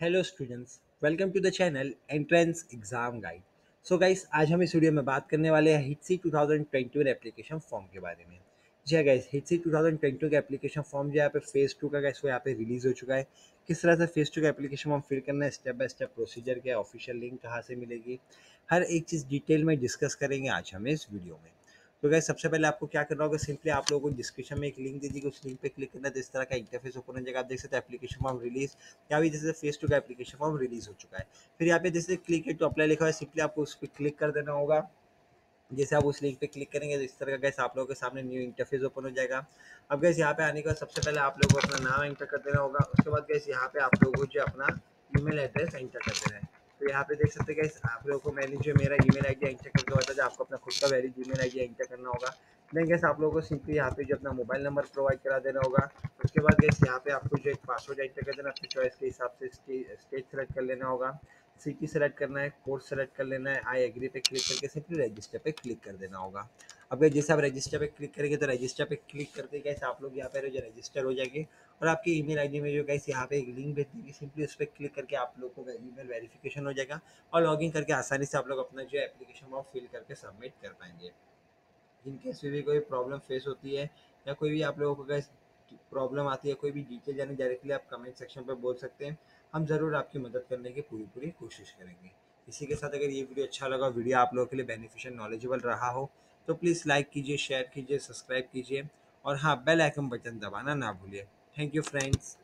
Hello students welcome to the channel entrance exam guide so guys आज हम इस video में बात करने वाले हैं हिटसी 2021 एप्लीकेशन फॉर्म के बारे में। जी हाँ गाइस हिटसी 2022 का एप्लीकेशन फॉर्म जो यहाँ पे फ़ेज़ टू का गाइस वो यहाँ पे रिलीज़ हो चुका है। किस तरह से फ़ेज़ टू का एप्लीकेशन फॉर्म फिल करना है स्टेप बाय स्टेप प्रोसीजर क्या है ऑफिशियल लिंक कहाँ से मिलेगी, हर एक चीज़ डिटेल में डिस्कस करेंगे आज हम इस वीडियो में। तो गैस सबसे पहले आपको क्या करना होगा सिंपली आप लोगों को डिस्क्रिप्शन में एक लिंक दीजिएगा उस लिंक पे क्लिक करना तो इस तरह का इंटरफेस ओपन हो जाएगा आप देख सकते हैं एप्लीकेशन फॉर्म रिलीज़ या भी जैसे फेस टू का एप्लीकेशन फॉर्म रिलीज़ हो चुका है। फिर यहाँ पे जैसे क्लिक टू अप्लाई लिखा है सिंपली आपको उस पर क्लिक कर देना होगा। जैसे आप उस लिंक पे क्लिक करेंगे तो इस तरह का गैस आप लोगों के सामने न्यू इंटरफेस ओपन हो जाएगा। अब गैस यहाँ पे आने के बाद सबसे पहले आप लोगों को अपना नाम एंटर कर देना होगा। उसके बाद गैस यहाँ पे आप लोगों को जो अपना ईमेल एड्रेस एंटर कर देना है। तो यहाँ पे देख सकते हैं आप लोगों को मैंने जो मेरा ईमेल आईडी एंटर करके बताया था, आपको अपना खुद का वैलिड ईमेल आईडी एंटर करना होगा। देन गैस आप लोगों को सिंपली यहाँ पे जो अपना मोबाइल नंबर प्रोवाइड करा देना होगा। उसके बाद गैस यहाँ पे आपको जो एक पासवर्ड एंटर कर देना अपनी चॉइस के हिसाब से स्टेज सेलेक्ट कर लेना होगा। सिटी सेलेक्ट करना है कोर्स सेलेक्ट कर लेना है आई एग्री पे क्लिक करके सिंपली रजिस्टर पे क्लिक कर देना होगा। अब जैसे आप रजिस्टर पे क्लिक करेंगे तो रजिस्टर पे क्लिक करते कैसे आप लोग यहाँ पे जो रजिस्टर हो जाएँगे। और आपकी ईमेल आईडी में जो कैसे यहाँ पे एक लिंक भेज देंगे सिंपली उस पर क्लिक करके आप लोग को ईमेल वेरिफिकेशन हो जाएगा और लॉगिन करके आसानी से आप लोग अपना जो एप्लीकेशन वो फिल करके सबमिट कर पाएँगे। इन केस में भी कोई प्रॉब्लम फेस होती है या कोई भी आप लोगों को गैस प्रॉब्लम आती है, कोई भी डिटेल जाने डायरेक्टली आप कमेंट सेक्शन पर बोल सकते हैं। हम ज़रूर आपकी मदद करने की पूरी पूरी कोशिश करेंगे। इसी के साथ अगर ये वीडियो अच्छा लगा वीडियो आप लोगों के लिए बेनिफिशियल नॉलेजेबल रहा हो तो प्लीज़ लाइक कीजिए शेयर कीजिए सब्सक्राइब कीजिए और हाँ बेल आइकन बटन दबाना ना भूलिए। Thank you friends